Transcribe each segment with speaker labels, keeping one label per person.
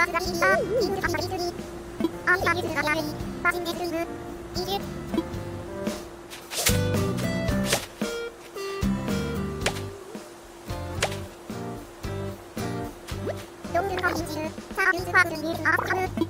Speaker 1: はフラインダー、イングハシャリズリ、アンダリズラヤレイ、バジネスング、イル。ドングハイジル、サービスファングリルアッカム。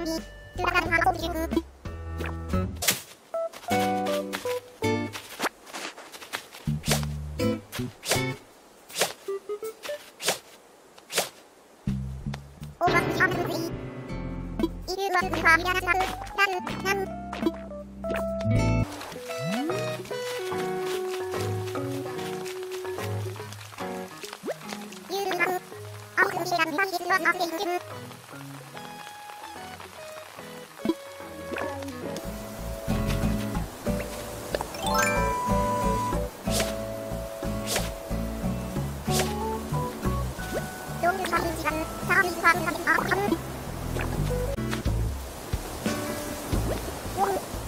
Speaker 1: kami. Terima kasih aku cukup. Oh, masih ada lagi. Itu masih kami.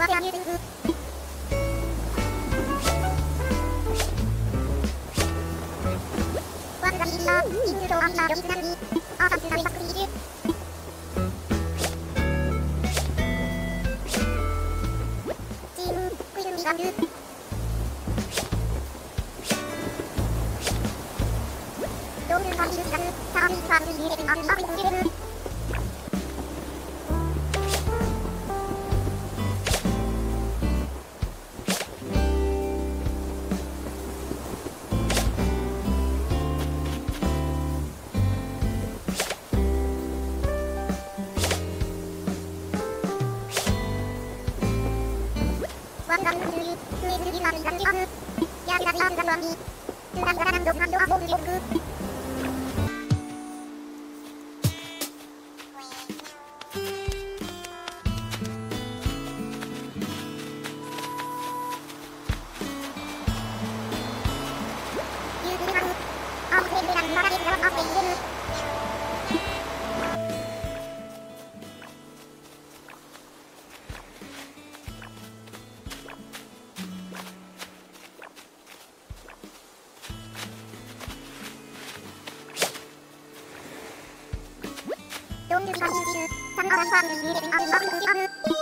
Speaker 1: What are you doing? What are you doing? It's so unfair, it's not me. Awesome to be back with you. Thank you. Thank you.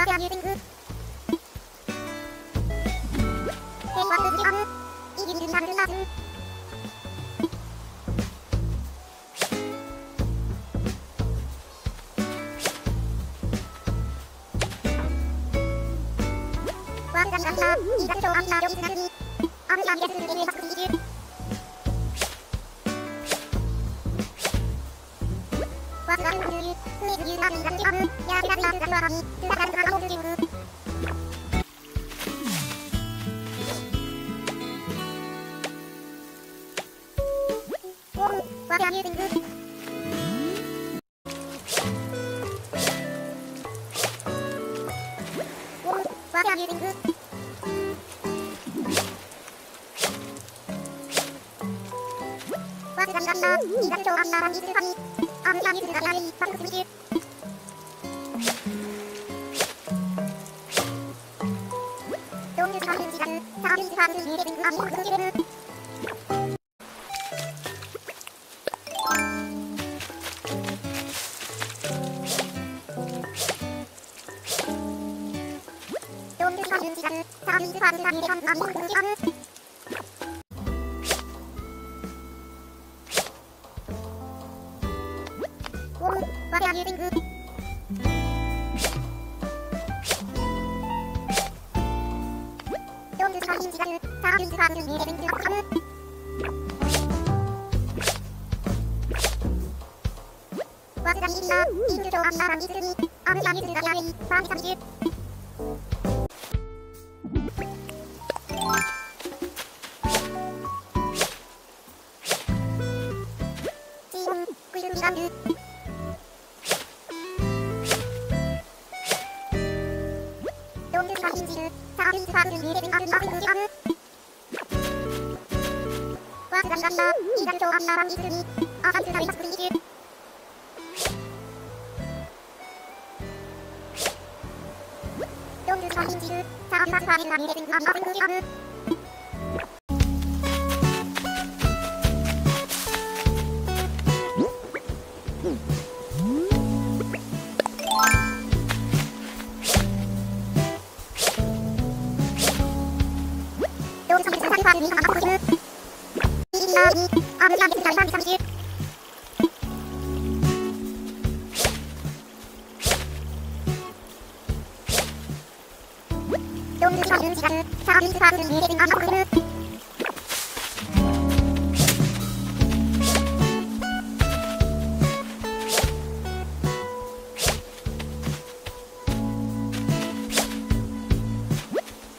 Speaker 1: What are you What are you doing? What are you doing? What is that? That's so unfair. It's funny. I'm not using that. I'm not using that. What are you thinking? わずかにいいな、リングとあんなら水に、あんな水がやれい、330。はずらしだった。いいだけ今日あったらいつに。あ、さすがに作り中。どんずさんいちる。さあ、今さあ、みんな見れてる。あん。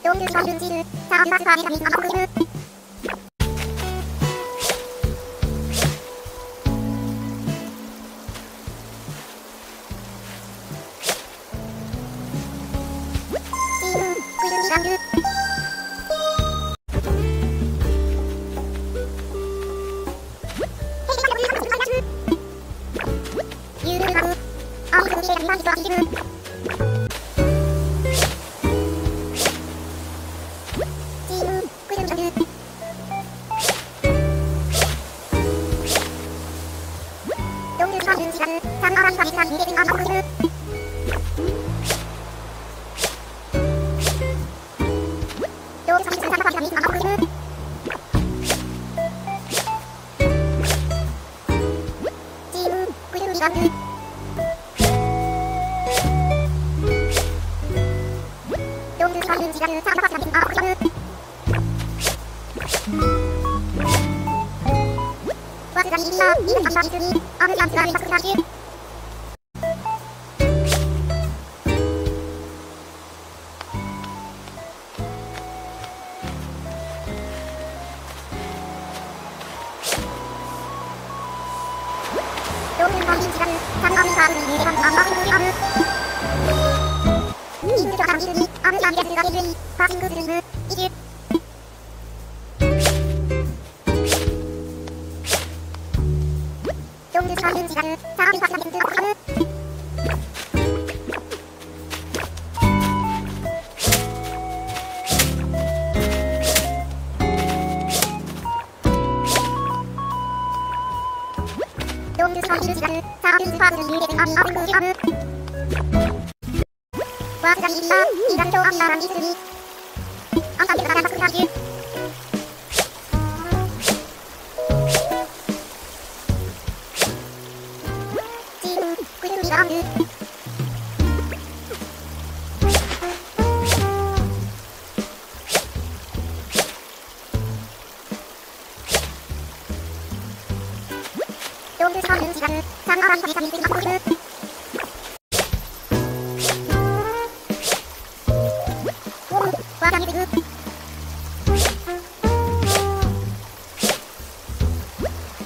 Speaker 1: ドンですが、自分自身で、ただのマスターにかけても、あんまり行く。さん、みさん、みれ、あまこる。 이르니 바친구들은 이길 용주가 유지가는 사람이 바친구들 하는 용주가 유지가는 사람이 바친구들 하는 Wah, tidak bisa. Tidak cocok antara di sini. Angkat di tangan pasukan kecil.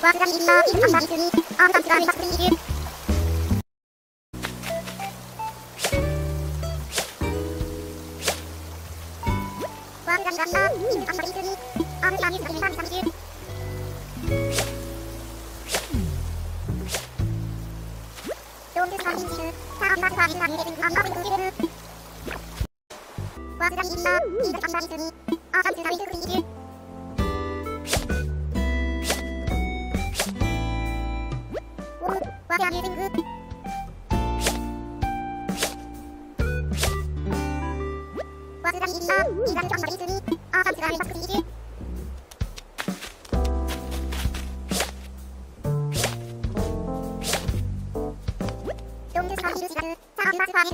Speaker 1: Kami ingin mengucapkan terima kasih kepada Anda semua yang telah menonton video ini.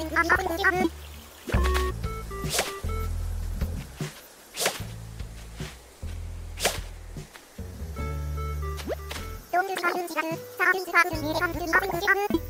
Speaker 1: 돈 주지 마는 지가는 사람 주지 마는 미래 감 주지 마는 그지 마는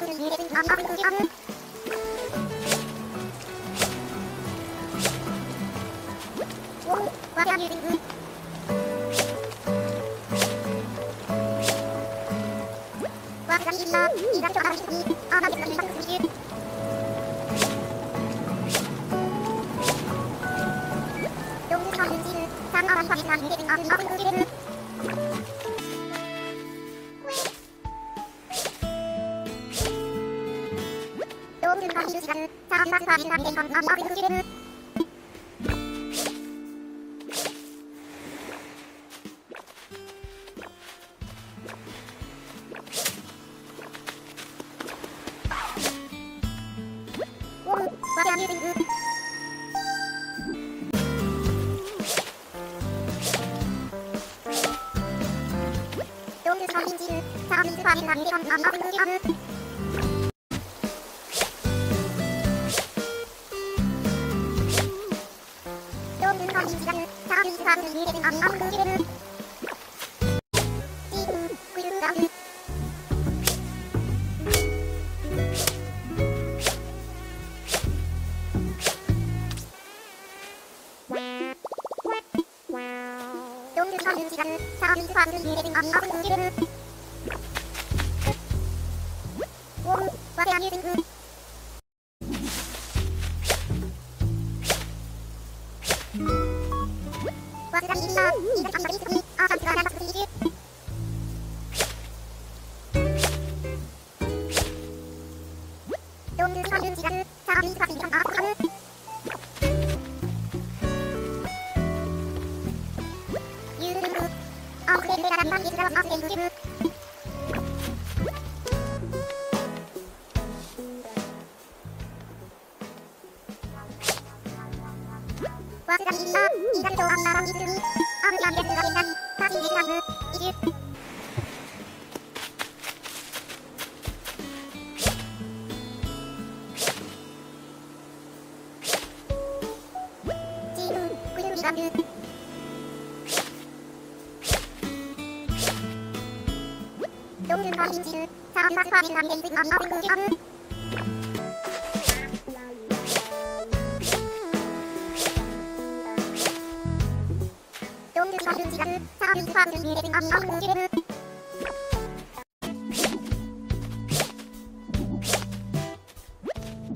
Speaker 1: 頑張れ!知らず、サービスはみにな見てんたんだ、シャーる you Bye.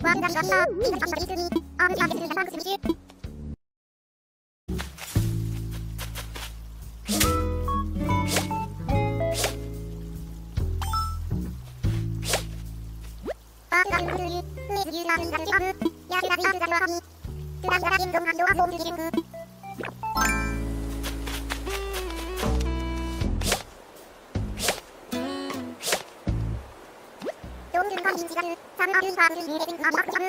Speaker 1: 완전 건너 이건 정말 있으니 엄지 아기들은 상승시 인종 학교와 송주기구 종준과 임지가루 상하류 사류 인대등과 막구자루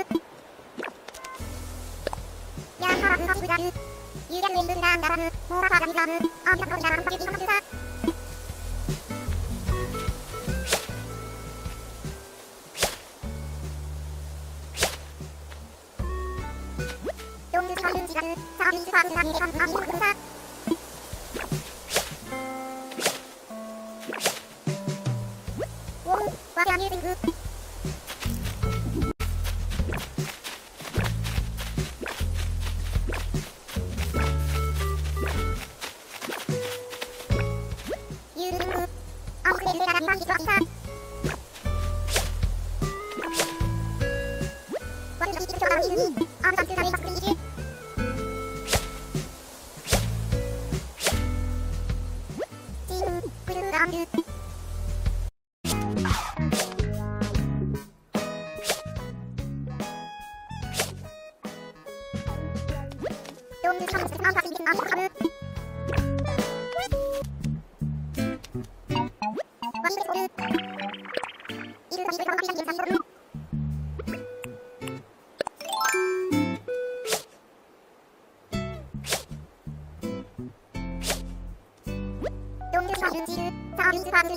Speaker 1: 야사랑 사시구자루 유견 랜드랑 나라루 모라사람이라루 암벽거리랑 사지기 삼주사 知らず、サービスはつなぎで看板を封鎖。おう、わけアミュージング。I'm sorry.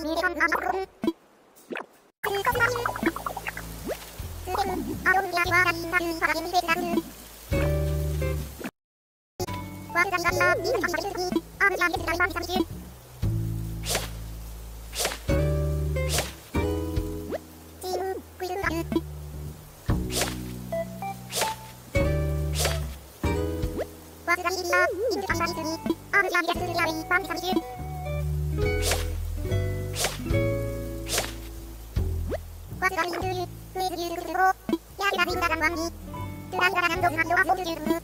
Speaker 1: Wakil Anda, ini lagi, kita akan lagi. Kita.